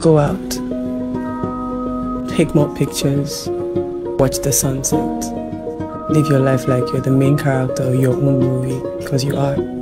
Go out, take more pictures, watch the sunset, live your life like you're the main character of your own movie, because you are.